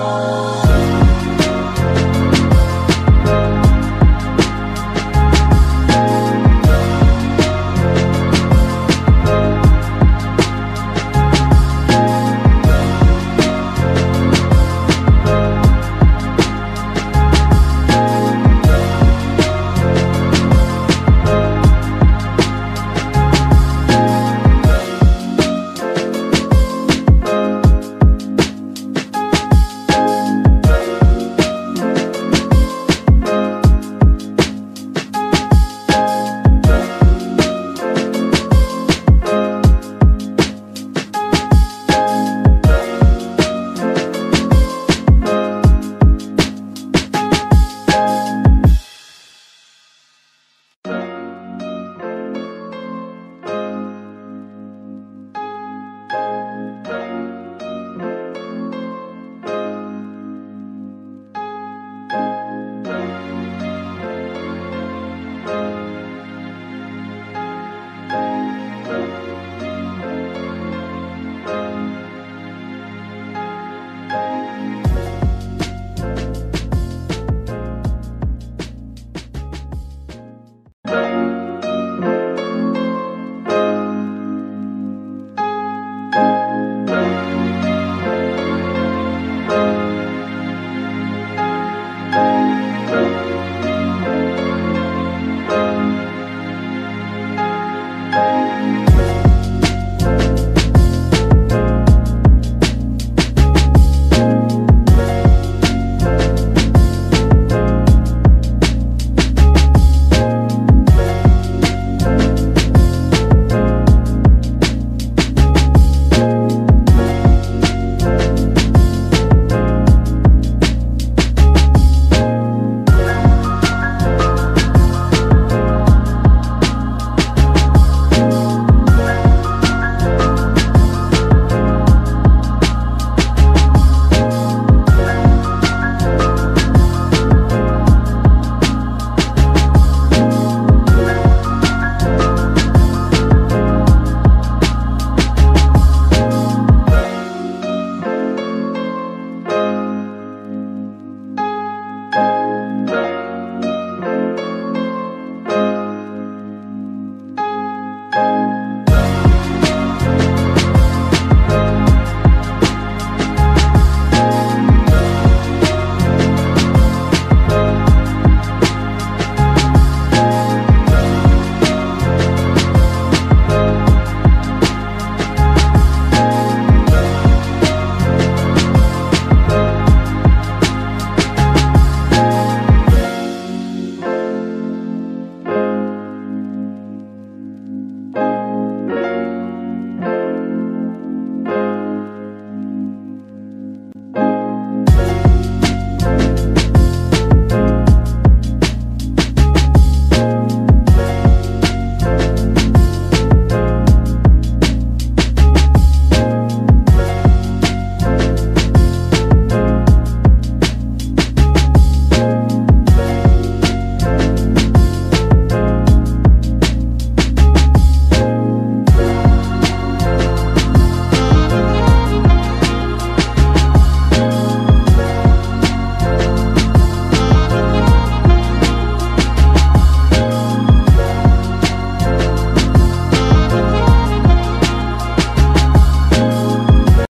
Oh.